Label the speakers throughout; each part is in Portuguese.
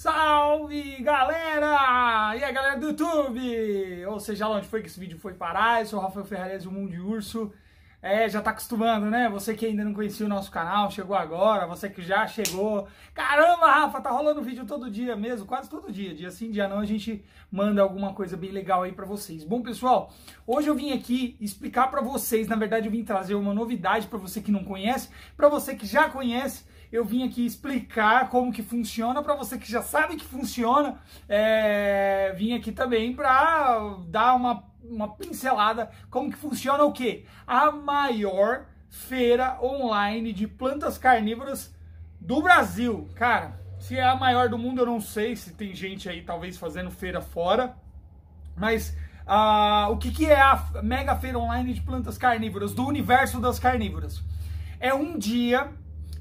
Speaker 1: Salve galera! E aí galera do YouTube! Ou seja, lá onde foi que esse vídeo foi parar, eu sou o Rafael Ferrarese, o Mundo de Urso. É, já tá acostumando, né? Você que ainda não conhecia o nosso canal, chegou agora, você que já chegou. Caramba, Rafa, tá rolando vídeo todo dia mesmo, quase todo dia. Dia sim, dia não, a gente manda alguma coisa bem legal aí para vocês. Bom, pessoal, hoje eu vim aqui explicar para vocês, na verdade eu vim trazer uma novidade para você que não conhece, para você que já conhece, eu vim aqui explicar como que funciona para você que já sabe que funciona. É, vim aqui também para dar uma, uma pincelada como que funciona o que? A maior feira online de plantas carnívoras do Brasil. Cara, se é a maior do mundo eu não sei, se tem gente aí talvez fazendo feira fora, mas uh, o que, que é a mega feira online de plantas carnívoras, do universo das carnívoras? É um dia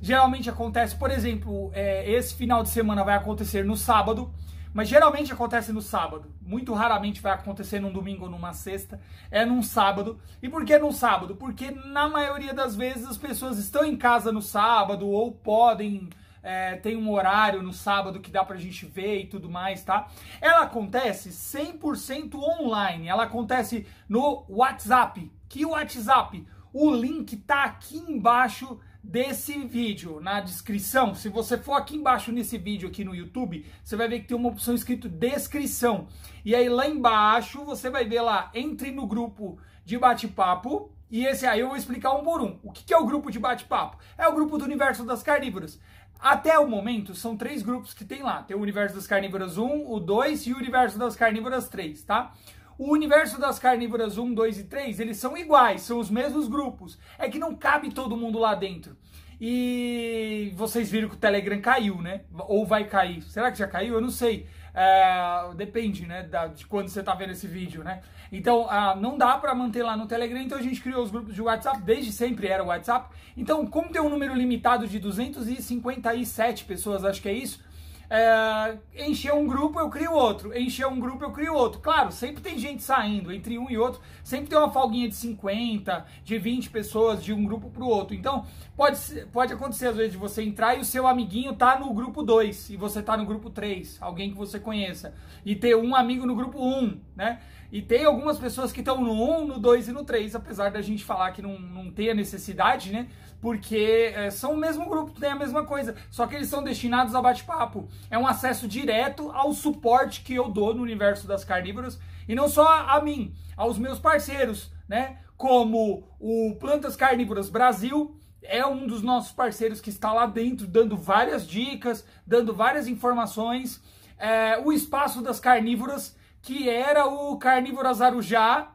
Speaker 1: Geralmente acontece, por exemplo, é, esse final de semana vai acontecer no sábado, mas geralmente acontece no sábado. Muito raramente vai acontecer num domingo ou numa sexta, é num sábado. E por que num sábado? Porque na maioria das vezes as pessoas estão em casa no sábado ou podem é, tem um horário no sábado que dá pra gente ver e tudo mais, tá? Ela acontece 100% online, ela acontece no WhatsApp. Que WhatsApp? O link tá aqui embaixo desse vídeo na descrição. Se você for aqui embaixo nesse vídeo aqui no YouTube, você vai ver que tem uma opção escrito descrição. E aí lá embaixo você vai ver lá, entre no grupo de bate-papo. E esse aí eu vou explicar um por um. O que é o grupo de bate-papo? É o grupo do universo das carnívoras. Até o momento, são três grupos que tem lá. Tem o Universo das Carnívoras 1, o 2 e o Universo das Carnívoras 3, tá? O universo das carnívoras 1, 2 e 3, eles são iguais, são os mesmos grupos. É que não cabe todo mundo lá dentro. E vocês viram que o Telegram caiu, né? Ou vai cair. Será que já caiu? Eu não sei. É, depende, né, da, de quando você tá vendo esse vídeo, né? Então, ah, não dá para manter lá no Telegram, então a gente criou os grupos de WhatsApp, desde sempre era o WhatsApp. Então, como tem um número limitado de 257 pessoas, acho que é isso, é, encher um grupo, eu crio outro. Encher um grupo, eu crio outro. Claro, sempre tem gente saindo entre um e outro. Sempre tem uma folguinha de 50, de 20 pessoas de um grupo para o outro. Então, pode, pode acontecer às vezes de você entrar e o seu amiguinho tá no grupo 2 e você tá no grupo 3, alguém que você conheça. E ter um amigo no grupo 1, um, né? E tem algumas pessoas que estão no 1, no 2 e no 3, apesar da gente falar que não, não tem a necessidade, né? Porque é, são o mesmo grupo, tem a mesma coisa, só que eles são destinados a bate-papo. É um acesso direto ao suporte que eu dou no universo das carnívoras, e não só a mim, aos meus parceiros, né? Como o Plantas Carnívoras Brasil, é um dos nossos parceiros que está lá dentro dando várias dicas, dando várias informações. É, o Espaço das Carnívoras, que era o Carnívoras Arujá,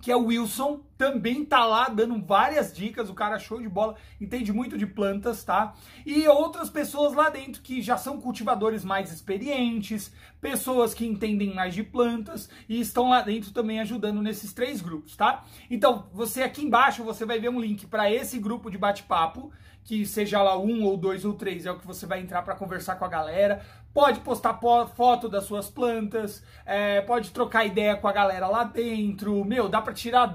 Speaker 1: que é o Wilson, também tá lá dando várias dicas, o cara show de bola, entende muito de plantas, tá? E outras pessoas lá dentro que já são cultivadores mais experientes, pessoas que entendem mais de plantas e estão lá dentro também ajudando nesses três grupos, tá? Então, você aqui embaixo, você vai ver um link para esse grupo de bate-papo, que seja lá um ou dois ou três, é o que você vai entrar para conversar com a galera. Pode postar foto das suas plantas, é, pode trocar ideia com a galera lá dentro. Meu, dá para tirar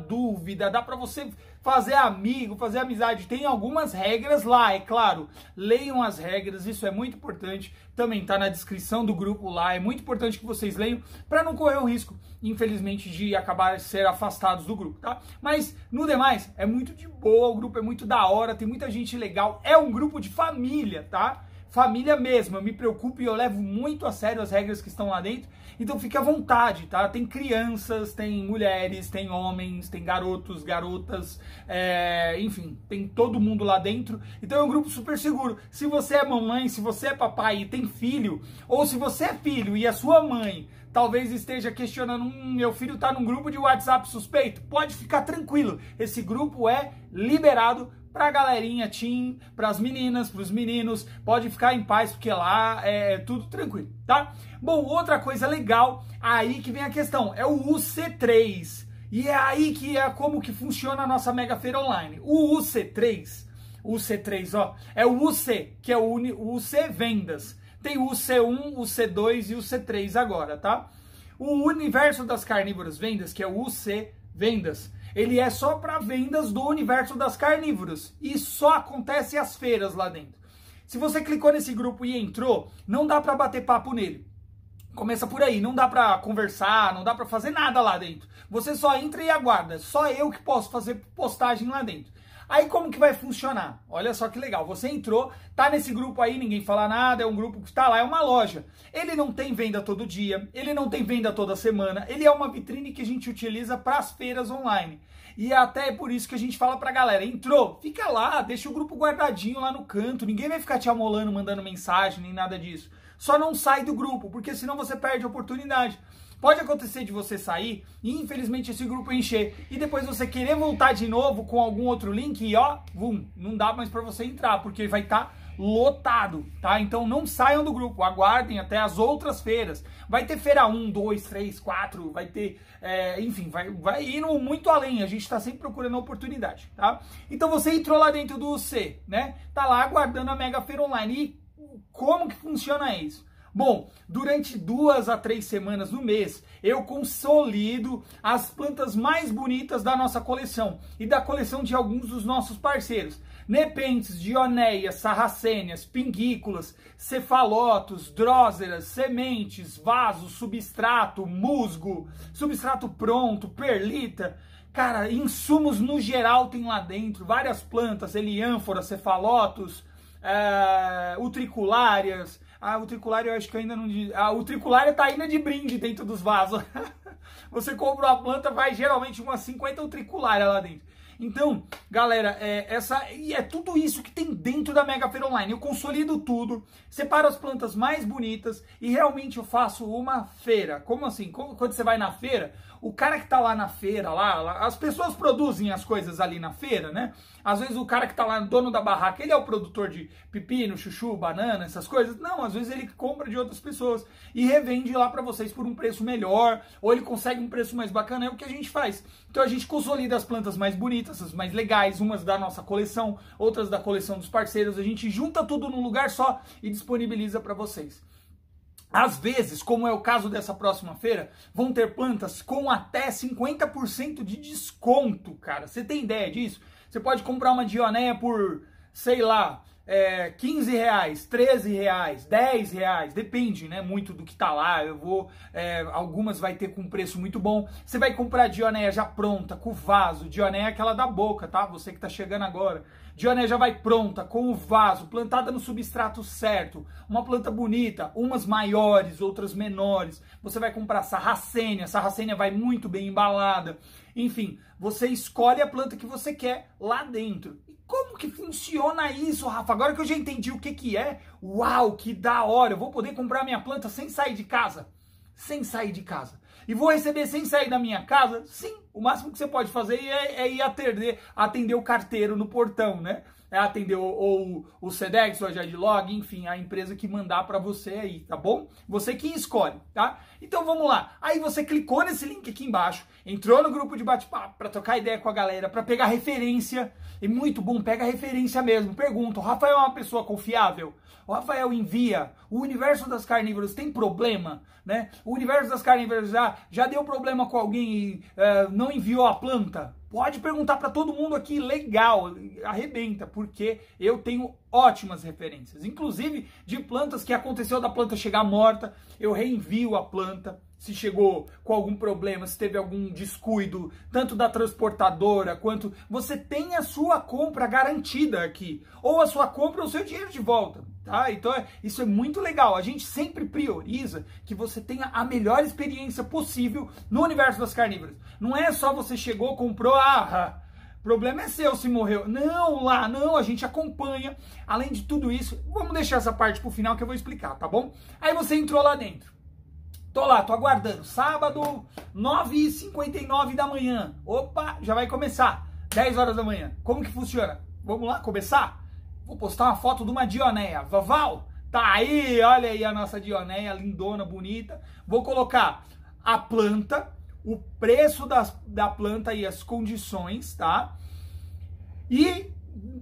Speaker 1: dúvida, dá para você fazer amigo, fazer amizade. Tem algumas regras lá, é claro. Leiam as regras, isso é muito importante. Também tá na descrição do grupo lá. É muito importante que vocês leiam para não correr o risco, infelizmente, de acabar ser afastados do grupo, tá? Mas no demais, é muito de boa, o grupo é muito da hora, tem muita gente legal. É um grupo de família, tá? família mesmo. Eu me preocupo e eu levo muito a sério as regras que estão lá dentro. Então fique à vontade, tá? Tem crianças, tem mulheres, tem homens, tem garotos, garotas, é, enfim, tem todo mundo lá dentro. Então é um grupo super seguro. Se você é mamãe, se você é papai e tem filho, ou se você é filho e a sua mãe talvez esteja questionando, hum, meu filho está num grupo de WhatsApp suspeito, pode ficar tranquilo. Esse grupo é liberado pra galerinha teen, pras meninas, pros meninos, pode ficar em paz porque lá é tudo tranquilo, tá? Bom, outra coisa legal, aí que vem a questão, é o UC3. E é aí que é como que funciona a nossa mega feira online. O UC3, o UC3, ó, é o UC, que é o, o UC vendas. Tem o UC1, o C2 e o C3 agora, tá? O universo das carnívoras vendas, que é o UC vendas, ele é só para vendas do universo das carnívoros e só acontece às feiras lá dentro. Se você clicou nesse grupo e entrou, não dá para bater papo nele. Começa por aí, não dá para conversar, não dá para fazer nada lá dentro. Você só entra e aguarda. Só eu que posso fazer postagem lá dentro. Aí como que vai funcionar? Olha só que legal. Você entrou, tá nesse grupo aí, ninguém fala nada, é um grupo que está lá, é uma loja. Ele não tem venda todo dia, ele não tem venda toda semana, ele é uma vitrine que a gente utiliza para as feiras online. E até é por isso que a gente fala pra galera, entrou, fica lá, deixa o grupo guardadinho lá no canto, ninguém vai ficar te amolando, mandando mensagem, nem nada disso. Só não sai do grupo, porque senão você perde a oportunidade. Pode acontecer de você sair e infelizmente esse grupo encher e depois você querer voltar de novo com algum outro link e ó, vum, não dá mais para você entrar porque vai estar tá lotado, tá? Então não saiam do grupo, aguardem até as outras feiras. Vai ter feira 1, 2, 3, 4, vai ter, é, enfim, vai, vai indo muito além. A gente está sempre procurando oportunidade, tá? Então você entrou lá dentro do C, né? Tá lá aguardando a Mega Feira Online. E como que funciona isso? Bom, durante duas a três semanas no mês, eu consolido as plantas mais bonitas da nossa coleção e da coleção de alguns dos nossos parceiros. Nepentes, dioneias, sarracênias, pinguículas, cefalotos, dróseras, sementes, vasos, substrato, musgo, substrato pronto, perlita. Cara, insumos no geral tem lá dentro, várias plantas, eliânforas, cefalotos, é, utriculárias, ah, o triculário eu acho que ainda não. Ah, o triculário tá ainda de brinde dentro dos vasos. Você compra uma planta, vai geralmente umas 50 utriculária lá dentro. Então, galera, é, essa, e é tudo isso que tem dentro da Mega Feira Online. Eu consolido tudo, separo as plantas mais bonitas e realmente eu faço uma feira. Como assim? Quando você vai na feira, o cara que tá lá na feira, lá, lá, as pessoas produzem as coisas ali na feira, né? Às vezes o cara que tá lá, dono da barraca, ele é o produtor de pepino, chuchu, banana, essas coisas. Não, às vezes ele compra de outras pessoas e revende lá para vocês por um preço melhor, ou ele consegue um preço mais bacana, é o que a gente faz. Então a gente consolida as plantas mais bonitas, as mais legais, umas da nossa coleção, outras da coleção dos parceiros, a gente junta tudo num lugar só e disponibiliza para vocês. Às vezes, como é o caso dessa próxima feira, vão ter plantas com até 50% de desconto, cara. Você tem ideia disso? Você pode comprar uma Dionéia por, sei lá, é, 15 reais, 13 reais, 10 reais, depende, né, muito do que tá lá, eu vou, é, algumas vai ter com preço muito bom, você vai comprar Dionéia já pronta, com vaso, Dionéia é aquela da boca, tá, você que tá chegando agora, Dionéia já vai pronta, com o vaso, plantada no substrato certo, uma planta bonita, umas maiores, outras menores, você vai comprar sarracênia, sarracênia vai muito bem embalada, enfim, você escolhe a planta que você quer lá dentro, como que funciona isso, Rafa? Agora que eu já entendi o que, que é, uau, que da hora! Eu vou poder comprar minha planta sem sair de casa. Sem sair de casa. E vou receber sem sair da minha casa? Sim, o máximo que você pode fazer é, é ir atender, atender o carteiro no portão, né? É atender ou, o Sedex, ou a Jadlog, enfim, a empresa que mandar para você aí, tá bom? Você que escolhe, tá? Então vamos lá. Aí você clicou nesse link aqui embaixo, entrou no grupo de bate-papo para trocar ideia com a galera, para pegar referência. E muito bom, pega referência mesmo. Pergunta: o Rafael é uma pessoa confiável? O Rafael envia. O universo das carnívoras tem problema, né? O universo das carnívoras já, já deu problema com alguém e uh, não enviou a planta? Pode perguntar para todo mundo aqui, legal, arrebenta, porque eu tenho ótimas referências, inclusive de plantas que aconteceu da planta chegar morta, eu reenvio a planta, se chegou com algum problema, se teve algum descuido, tanto da transportadora quanto você tem a sua compra garantida aqui, ou a sua compra ou o seu dinheiro de volta, tá? Então é, isso é muito legal. A gente sempre prioriza que você tenha a melhor experiência possível no universo das carnívoras. Não é só você chegou, comprou, ah, problema é seu se morreu. Não, lá, não, a gente acompanha. Além de tudo isso, vamos deixar essa parte pro final que eu vou explicar, tá bom? Aí você entrou lá dentro. Tô lá, tô aguardando. Sábado, 9h59 da manhã. Opa, já vai começar. 10 horas da manhã. Como que funciona? Vamos lá, começar? Vou postar uma foto de uma Dionéia. Vaval, tá aí, olha aí a nossa Dionéia, lindona, bonita. Vou colocar a planta, o preço das, da planta e as condições, tá? E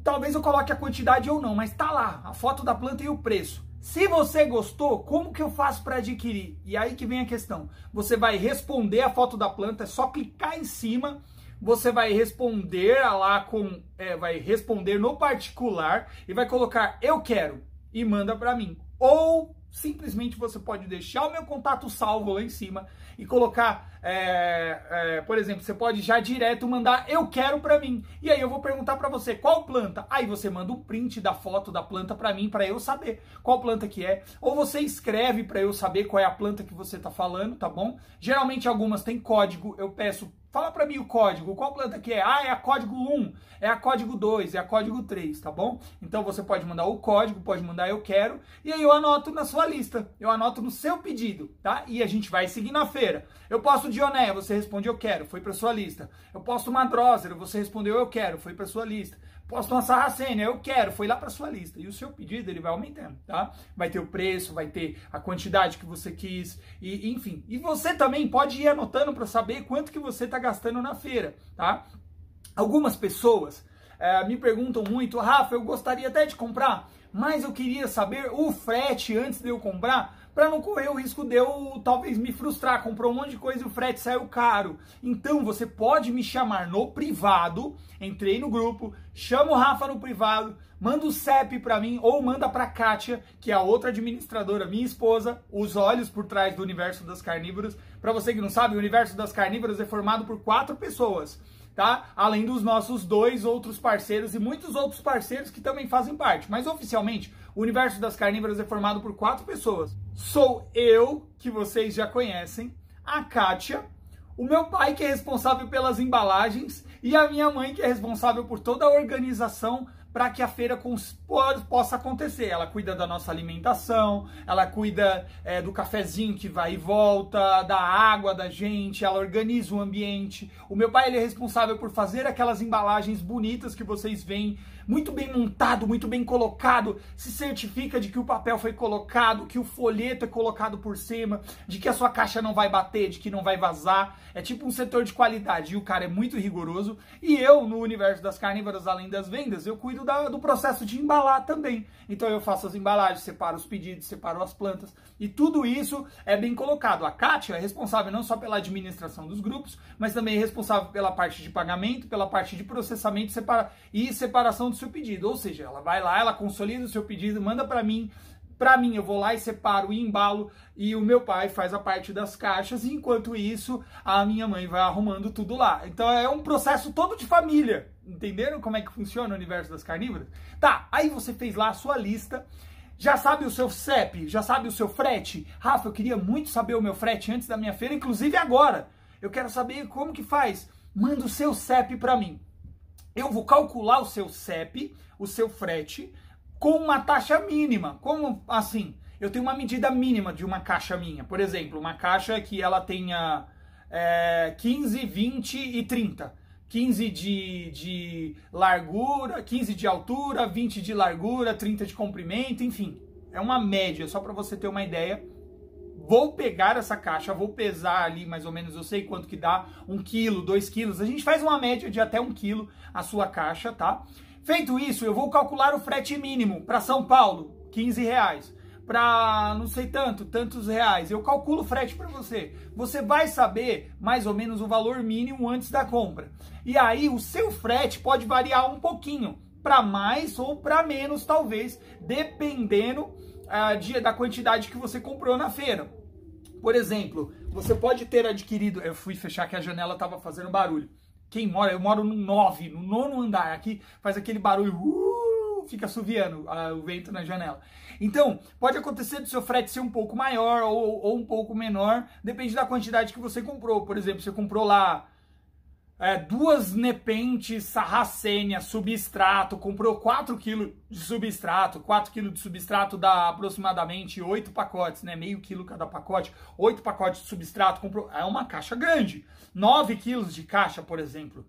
Speaker 1: talvez eu coloque a quantidade ou não, mas tá lá, a foto da planta e o preço. Se você gostou, como que eu faço para adquirir? E aí que vem a questão. Você vai responder a foto da planta, é só clicar em cima, você vai responder lá com, é, vai responder no particular e vai colocar eu quero. e manda para mim. Ou simplesmente você pode deixar o meu contato salvo lá em cima e colocar, é, é, por exemplo, você pode já direto mandar eu quero para mim. E aí eu vou perguntar para você qual planta. Aí você manda um print da foto da planta para mim para eu saber qual planta que é. Ou você escreve para eu saber qual é a planta que você tá falando, tá bom? Geralmente algumas têm código, eu peço Fala para mim o código, qual planta que é? Ah, é a código 1, é a código 2, é a código 3, tá bom? Então você pode mandar o código, pode mandar eu quero, e aí eu anoto na sua lista, eu anoto no seu pedido, tá? E a gente vai seguir na feira. Eu posto Dioné, você responde eu quero, foi para sua lista. Eu posto Madroser, você respondeu eu quero, foi para sua lista posto uma sarracena, eu quero, foi lá para sua lista. E o seu pedido ele vai aumentando, tá? Vai ter o preço, vai ter a quantidade que você quis, e enfim. E você também pode ir anotando para saber quanto que você está gastando na feira, tá? Algumas pessoas é, me perguntam muito, Rafa, eu gostaria até de comprar, mas eu queria saber o frete antes de eu comprar para não correr o risco de eu talvez me frustrar, comprou um monte de coisa e o frete saiu caro. Então você pode me chamar no privado, entrei no grupo, chama o Rafa no privado, manda o CEP para mim ou manda para Kátia, que é a outra administradora, minha esposa, os olhos por trás do universo das carnívoras. Para você que não sabe, o universo das carnívoras é formado por quatro pessoas tá? Além dos nossos dois outros parceiros e muitos outros parceiros que também fazem parte. Mas oficialmente, o universo das carnívoras é formado por quatro pessoas. Sou eu, que vocês já conhecem, a Kátia, o meu pai, que é responsável pelas embalagens, e a minha mãe, que é responsável por toda a organização para que a feira possa acontecer. Ela cuida da nossa alimentação, ela cuida é, do cafezinho que vai e volta, da água da gente, ela organiza o ambiente. O meu pai ele é responsável por fazer aquelas embalagens bonitas que vocês veem muito bem montado, muito bem colocado, se certifica de que o papel foi colocado, que o folheto é colocado por cima, de que a sua caixa não vai bater, de que não vai vazar. É tipo um setor de qualidade e o cara é muito rigoroso. E eu, no universo das carnívoras, além das vendas, eu cuido da, do processo de embalar também. Então eu faço as embalagens, separo os pedidos, separo as plantas e tudo isso é bem colocado. A Kátia é responsável não só pela administração dos grupos, mas também é responsável pela parte de pagamento, pela parte de processamento separa e separação do seu pedido. Ou seja, ela vai lá, ela consolida o seu pedido, manda para mim, para mim, eu vou lá e separo e embalo e o meu pai faz a parte das caixas e enquanto isso a minha mãe vai arrumando tudo lá. Então é um processo todo de família. Entenderam como é que funciona o universo das carnívoras? Tá, aí você fez lá a sua lista. Já sabe o seu CEP? Já sabe o seu frete? Rafa, eu queria muito saber o meu frete antes da minha feira, inclusive agora. Eu quero saber como que faz. Manda o seu CEP para mim eu vou calcular o seu CEP, o seu frete, com uma taxa mínima. Como assim? Eu tenho uma medida mínima de uma caixa minha. Por exemplo, uma caixa que ela tenha é, 15, 20 e 30. 15 de, de largura, 15 de altura, 20 de largura, 30 de comprimento, enfim. É uma média, só para você ter uma ideia vou pegar essa caixa, vou pesar ali mais ou menos, eu sei quanto que dá, um quilo, dois quilos, a gente faz uma média de até um quilo a sua caixa, tá? Feito isso, eu vou calcular o frete mínimo para São Paulo, 15 reais. Para não sei tanto, tantos reais. Eu calculo o frete para você. Você vai saber mais ou menos o valor mínimo antes da compra. E aí o seu frete pode variar um pouquinho, para mais ou para menos, talvez, dependendo de, da quantidade que você comprou na feira. Por exemplo, você pode ter adquirido. Eu fui fechar que a janela estava fazendo barulho. Quem mora, eu moro no 9, no nono andar. Aqui faz aquele barulho, uh, fica assoviando uh, o vento na janela. Então, pode acontecer do seu frete ser um pouco maior ou, ou um pouco menor, depende da quantidade que você comprou. Por exemplo, você comprou lá é, duas nepentes sarracênia substrato, comprou 4 kg de substrato, 4 kg de substrato dá aproximadamente 8 pacotes, né? Meio quilo cada pacote, 8 pacotes de substrato, comprou, é uma caixa grande. 9 quilos de caixa, por exemplo.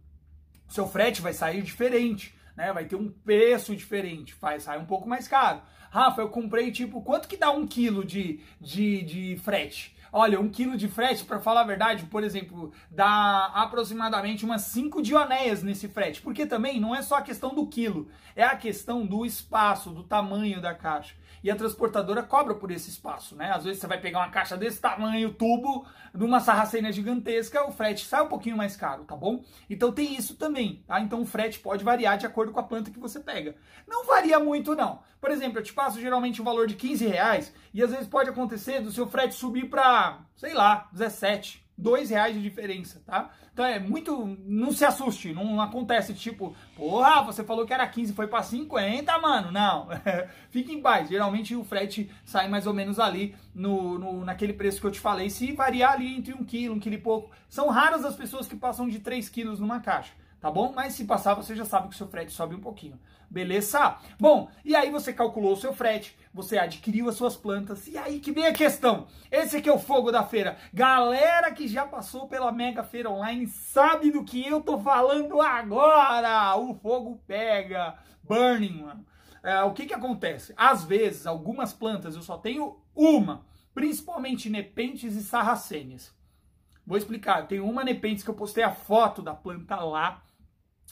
Speaker 1: Seu frete vai sair diferente, né? Vai ter um preço diferente, vai sair um pouco mais caro. Rafa, eu comprei tipo, quanto que dá um quilo de, de, de frete? Olha, um quilo de frete, para falar a verdade, por exemplo, dá aproximadamente umas 5 dionéias nesse frete. Porque também não é só a questão do quilo, é a questão do espaço, do tamanho da caixa. E a transportadora cobra por esse espaço, né? Às vezes você vai pegar uma caixa desse tamanho, tubo, numa sarracena gigantesca, o frete sai um pouquinho mais caro, tá bom? Então tem isso também, tá? Então o frete pode variar de acordo com a planta que você pega. Não varia muito, não. Por exemplo, eu te passo geralmente um valor de 15 reais e às vezes pode acontecer do seu frete subir para, sei lá, 17, dois reais de diferença, tá? Então é muito. Não se assuste, não acontece tipo, porra, você falou que era 15, foi para 50, mano. Não. Fique em paz. Geralmente o frete sai mais ou menos ali no, no, naquele preço que eu te falei. Se variar ali entre um quilo, um quilo e pouco. São raras as pessoas que passam de 3 quilos numa caixa tá bom? Mas se passar, você já sabe que o seu frete sobe um pouquinho. Beleza? Bom, e aí você calculou o seu frete, você adquiriu as suas plantas, e aí que vem a questão. Esse aqui é o fogo da feira. Galera que já passou pela Mega Feira Online sabe do que eu tô falando agora. O fogo pega. Burning, mano. É, o que que acontece? Às vezes, algumas plantas eu só tenho uma, principalmente nepentes e sarracenes. Vou explicar. Tem uma nepentes que eu postei a foto da planta lá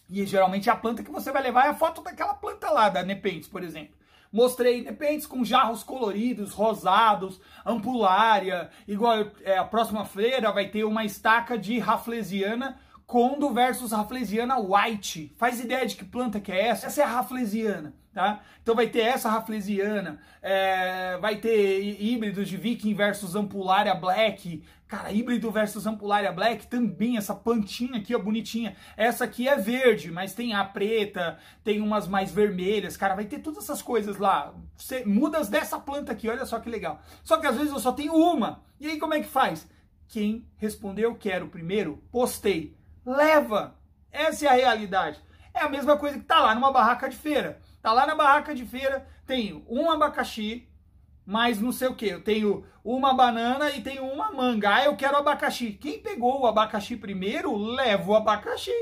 Speaker 1: e geralmente a planta que você vai levar é a foto daquela planta lá, da Nepentes, por exemplo. Mostrei Nepentes com jarros coloridos, rosados, ampulária. Igual é, a próxima feira vai ter uma estaca de Raflesiana Condo versus Raflesiana White. Faz ideia de que planta que é essa? Essa é a Raflesiana, tá? Então vai ter essa Raflesiana, é, vai ter híbridos de Viking versus Ampularia Black. Cara, híbrido versus Ampularia Black também, essa plantinha aqui, ó, bonitinha. Essa aqui é verde, mas tem a preta, tem umas mais vermelhas. Cara, vai ter todas essas coisas lá. Mudas dessa planta aqui, olha só que legal. Só que às vezes eu só tenho uma. E aí como é que faz? Quem respondeu quero primeiro, postei leva. Essa é a realidade. É a mesma coisa que tá lá numa barraca de feira. Tá lá na barraca de feira, tem um abacaxi, mais não sei o que. Eu tenho uma banana e tenho uma manga. Ah, eu quero abacaxi. Quem pegou o abacaxi primeiro, leva o abacaxi.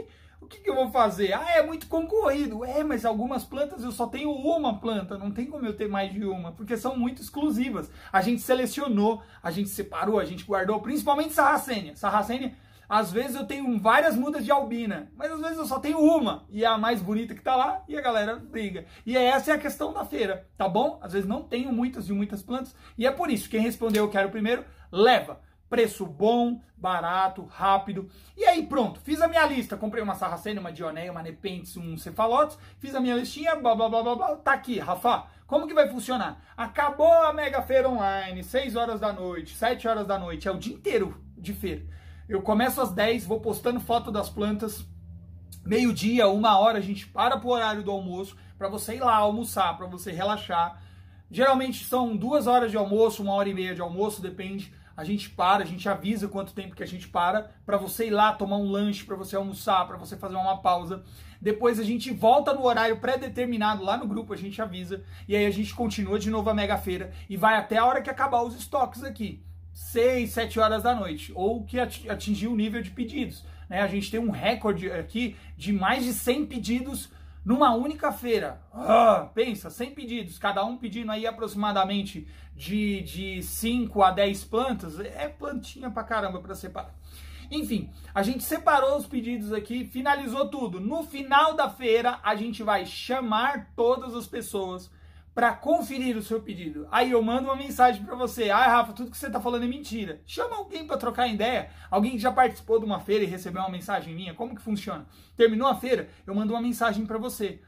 Speaker 1: O que, que, eu vou fazer? Ah, é muito concorrido. É, mas algumas plantas eu só tenho uma planta. Não tem como eu ter mais de uma, porque são muito exclusivas. A gente selecionou, a gente separou, a gente guardou, principalmente sarracênia. Sarracênia às vezes eu tenho várias mudas de albina, mas às vezes eu só tenho uma e é a mais bonita que tá lá e a galera briga. E essa é a questão da feira, tá bom? Às vezes não tenho muitas de muitas plantas e é por isso quem respondeu eu quero primeiro leva. Preço bom, barato, rápido. E aí pronto, fiz a minha lista. Comprei uma sarracena, uma dionéia, uma nepenthes, um cefalotes. Fiz a minha listinha, blá blá blá blá blá. Tá aqui, Rafa. Como que vai funcionar? Acabou a mega feira online, 6 horas da noite, 7 horas da noite. É o dia inteiro de feira. Eu começo às 10, vou postando foto das plantas. Meio-dia, uma hora, a gente para pro horário do almoço para você ir lá almoçar, para você relaxar. Geralmente são duas horas de almoço, uma hora e meia de almoço, depende. A gente para, a gente avisa quanto tempo que a gente para para você ir lá tomar um lanche, para você almoçar, para você fazer uma pausa. Depois a gente volta no horário pré-determinado lá no grupo, a gente avisa e aí a gente continua de novo a mega feira e vai até a hora que acabar os estoques aqui. 6, 7 horas da noite, ou que atingiu o nível de pedidos. Né? A gente tem um recorde aqui de mais de 100 pedidos numa única feira. Ah, pensa, 100 pedidos, cada um pedindo aí aproximadamente de, de 5 a 10 plantas, é plantinha pra caramba para separar. Enfim, a gente separou os pedidos aqui, finalizou tudo. No final da feira, a gente vai chamar todas as pessoas para conferir o seu pedido. Aí eu mando uma mensagem para você. Ah, Rafa, tudo que você está falando é mentira. Chama alguém para trocar ideia. Alguém que já participou de uma feira e recebeu uma mensagem minha. Como que funciona? Terminou a feira, eu mando uma mensagem para você.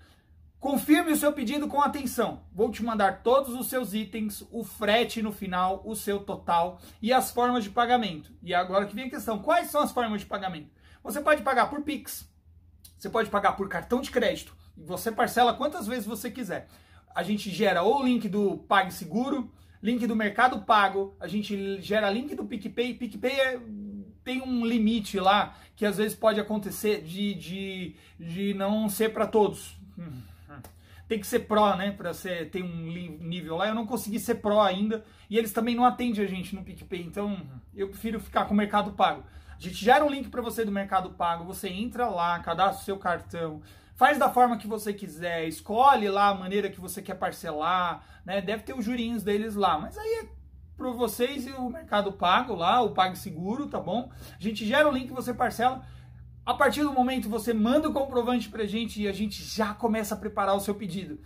Speaker 1: Confirme o seu pedido com atenção. Vou te mandar todos os seus itens, o frete no final, o seu total e as formas de pagamento. E agora que vem a questão: quais são as formas de pagamento? Você pode pagar por Pix, você pode pagar por cartão de crédito, você parcela quantas vezes você quiser a gente gera ou link do PagSeguro, link do Mercado Pago, a gente gera link do PicPay. PicPay é, tem um limite lá que às vezes pode acontecer de, de, de não ser para todos. Tem que ser Pro, né? Para ter um nível lá. Eu não consegui ser Pro ainda. E eles também não atendem a gente no PicPay. Então eu prefiro ficar com o Mercado Pago. A gente gera um link para você do Mercado Pago. Você entra lá, cadastra o seu cartão Faz da forma que você quiser, escolhe lá a maneira que você quer parcelar, né? Deve ter os jurinhos deles lá, mas aí é para vocês e o Mercado Pago lá, o PagSeguro, tá bom? A gente gera o link, você parcela. A partir do momento você manda o comprovante pra gente e a gente já começa a preparar o seu pedido.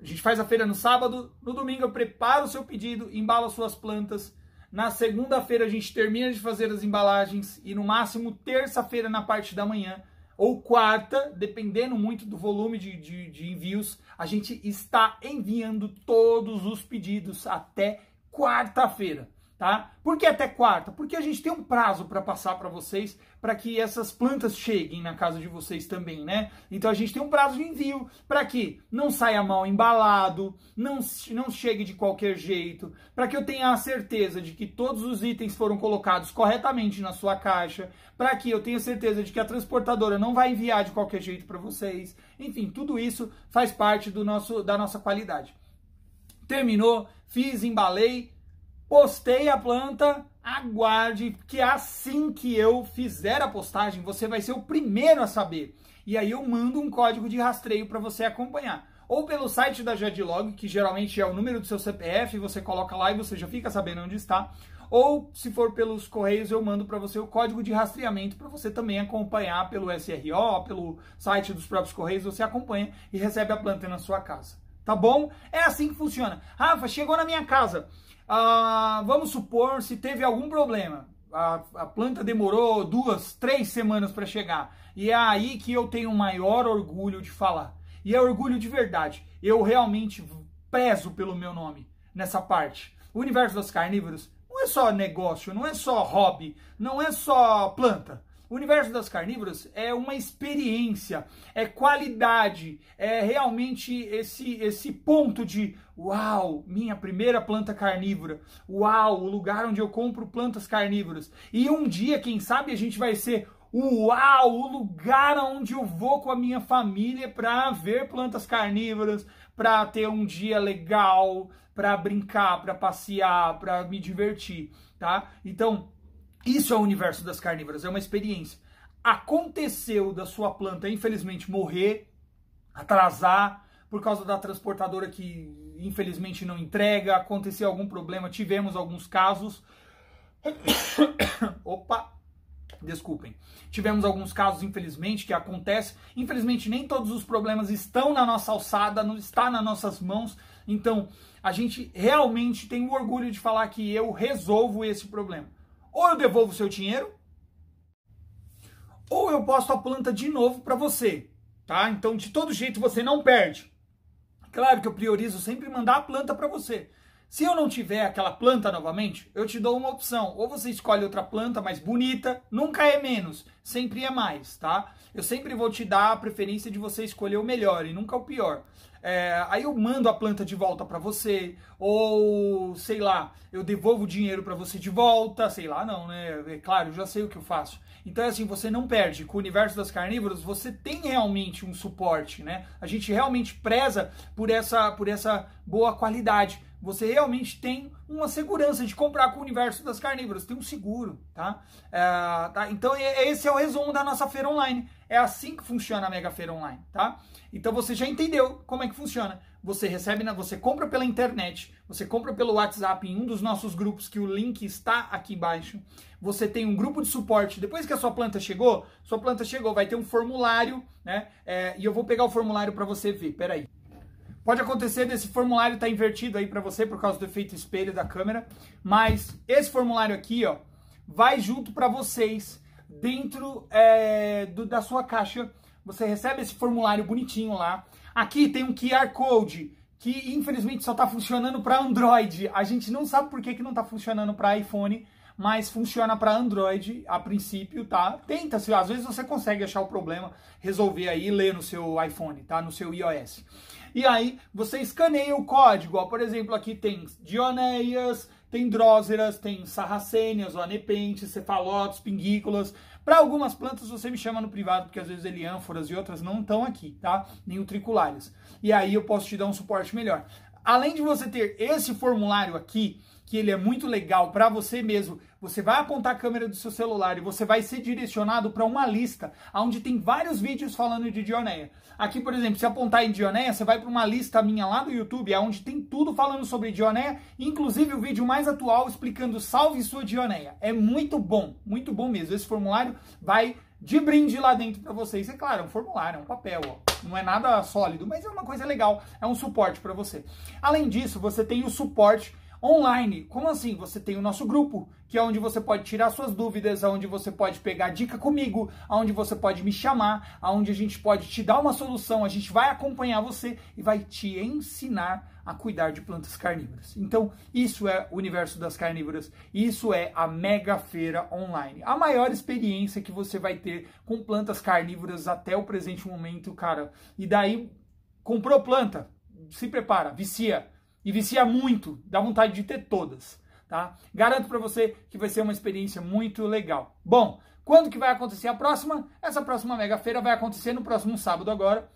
Speaker 1: A gente faz a feira no sábado, no domingo eu preparo o seu pedido, embalo as suas plantas. Na segunda-feira a gente termina de fazer as embalagens e no máximo terça-feira na parte da manhã ou quarta, dependendo muito do volume de, de, de envios, a gente está enviando todos os pedidos até quarta-feira tá? Por que até quarta? Porque a gente tem um prazo para passar para vocês, para que essas plantas cheguem na casa de vocês também, né? Então a gente tem um prazo de envio para que não saia mal embalado, não, não chegue de qualquer jeito, para que eu tenha a certeza de que todos os itens foram colocados corretamente na sua caixa, para que eu tenha certeza de que a transportadora não vai enviar de qualquer jeito para vocês. Enfim, tudo isso faz parte do nosso da nossa qualidade. Terminou, fiz, embalei, Postei a planta, aguarde que assim que eu fizer a postagem, você vai ser o primeiro a saber. E aí eu mando um código de rastreio para você acompanhar. Ou pelo site da Jadlog, que geralmente é o número do seu CPF, você coloca lá e você já fica sabendo onde está. Ou se for pelos correios, eu mando para você o código de rastreamento para você também acompanhar pelo SRO, pelo site dos próprios correios, você acompanha e recebe a planta na sua casa. Tá bom? É assim que funciona. Rafa, chegou na minha casa. Ah, vamos supor se teve algum problema. A, a planta demorou duas, três semanas para chegar. E é aí que eu tenho o maior orgulho de falar. E é orgulho de verdade. Eu realmente prezo pelo meu nome nessa parte. O universo das carnívoros não é só negócio, não é só hobby, não é só planta. O universo das carnívoras é uma experiência, é qualidade, é realmente esse, esse ponto de uau, minha primeira planta carnívora, uau, o lugar onde eu compro plantas carnívoras. E um dia, quem sabe, a gente vai ser uau, o lugar onde eu vou com a minha família para ver plantas carnívoras, para ter um dia legal, para brincar, para passear, para me divertir, tá? Então, isso é o universo das carnívoras, é uma experiência. Aconteceu da sua planta, infelizmente, morrer, atrasar, por causa da transportadora que infelizmente não entrega, aconteceu algum problema, tivemos alguns casos. Opa! Desculpem. Tivemos alguns casos, infelizmente, que acontece. Infelizmente, nem todos os problemas estão na nossa alçada, não está nas nossas mãos. Então, a gente realmente tem o orgulho de falar que eu resolvo esse problema. Ou eu devolvo o seu dinheiro, ou eu posto a planta de novo para você, tá? Então, de todo jeito, você não perde. Claro que eu priorizo sempre mandar a planta para você. Se eu não tiver aquela planta novamente, eu te dou uma opção. Ou você escolhe outra planta mais bonita, nunca é menos, sempre é mais, tá? Eu sempre vou te dar a preferência de você escolher o melhor e nunca o pior. É, aí eu mando a planta de volta para você, ou sei lá, eu devolvo o dinheiro para você de volta, sei lá, não, né? É claro, eu já sei o que eu faço. Então, é assim, você não perde. Com o universo das carnívoras, você tem realmente um suporte, né? A gente realmente preza por essa, por essa boa qualidade você realmente tem uma segurança de comprar com o universo das carnívoras, tem um seguro, tá? É, tá? Então esse é o resumo da nossa feira online. É assim que funciona a Mega Feira Online, tá? Então você já entendeu como é que funciona. Você recebe, na, você compra pela internet, você compra pelo WhatsApp em um dos nossos grupos, que o link está aqui embaixo. Você tem um grupo de suporte. Depois que a sua planta chegou, sua planta chegou, vai ter um formulário, né? É, e eu vou pegar o formulário para você ver. Peraí. Pode acontecer desse formulário estar tá invertido aí para você por causa do efeito espelho da câmera, mas esse formulário aqui, ó, vai junto para vocês dentro é, do, da sua caixa. Você recebe esse formulário bonitinho lá. Aqui tem um QR Code que infelizmente só está funcionando para Android. A gente não sabe por que, que não está funcionando para iPhone, mas funciona para Android a princípio, tá? Tenta, se às vezes você consegue achar o problema, resolver aí ler no seu iPhone, tá? No seu iOS. E aí você escaneia o código, ó, por exemplo, aqui tem dioneias, tem dróseras, tem sarracênias, anepentes, cefalotes, pinguícolas. Para algumas plantas você me chama no privado, porque às vezes eliânforas e outras não estão aqui, tá? Nem triculares. E aí eu posso te dar um suporte melhor. Além de você ter esse formulário aqui, que ele é muito legal para você mesmo. Você vai apontar a câmera do seu celular e você vai ser direcionado para uma lista onde tem vários vídeos falando de Dioneia. Aqui, por exemplo, se apontar em Dioneia, você vai para uma lista minha lá do YouTube, onde tem tudo falando sobre Dioneia, inclusive o vídeo mais atual explicando salve sua Dioneia. É muito bom, muito bom mesmo. Esse formulário vai de brinde lá dentro para vocês. É claro, é um formulário, é um papel, ó. não é nada sólido, mas é uma coisa legal, é um suporte para você. Além disso, você tem o suporte online. Como assim? Você tem o nosso grupo, que é onde você pode tirar suas dúvidas, onde você pode pegar dica comigo, onde você pode me chamar, onde a gente pode te dar uma solução, a gente vai acompanhar você e vai te ensinar a cuidar de plantas carnívoras. Então, isso é o universo das carnívoras, isso é a Mega Feira Online. A maior experiência que você vai ter com plantas carnívoras até o presente momento, cara. E daí, comprou planta, se prepara, vicia e vicia muito, dá vontade de ter todas, tá? Garanto para você que vai ser uma experiência muito legal. Bom, quando que vai acontecer a próxima? Essa próxima mega feira vai acontecer no próximo sábado agora.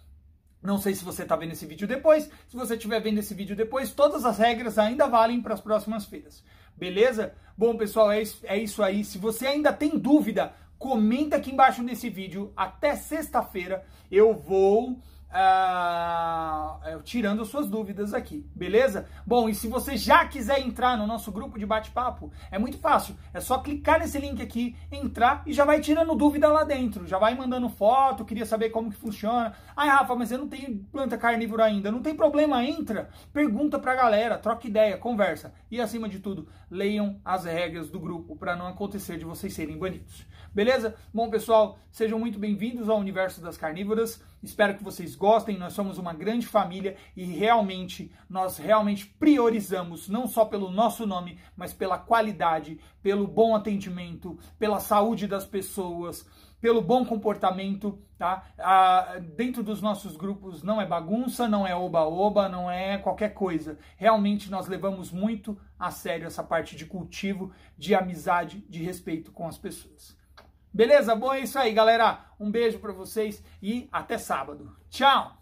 Speaker 1: Não sei se você está vendo esse vídeo depois. Se você estiver vendo esse vídeo depois, todas as regras ainda valem para as próximas feiras. Beleza? Bom, pessoal, é isso, é isso aí. Se você ainda tem dúvida, comenta aqui embaixo nesse vídeo. Até sexta-feira eu vou uh, tirando suas dúvidas aqui, beleza? Bom, e se você já quiser entrar no nosso grupo de bate-papo, é muito fácil. É só clicar nesse link aqui, entrar e já vai tirando dúvida lá dentro. Já vai mandando foto, queria saber como que funciona. Ai, Rafa, mas eu não tenho planta carnívora ainda. Não tem problema, entra, pergunta pra galera, troca ideia, conversa. E acima de tudo, leiam as regras do grupo para não acontecer de vocês serem banidos. Beleza? Bom, pessoal, sejam muito bem-vindos ao universo das carnívoras. Espero que vocês gostem. Nós somos uma grande família e realmente nós realmente priorizamos não só pelo nosso nome, mas pela qualidade, pelo bom atendimento, pela saúde das pessoas, pelo bom comportamento, tá? Ah, dentro dos nossos grupos não é bagunça, não é oba-oba, não é qualquer coisa. Realmente nós levamos muito a sério essa parte de cultivo, de amizade, de respeito com as pessoas. Beleza? Bom, é isso aí, galera. Um beijo para vocês e até sábado. Tchau!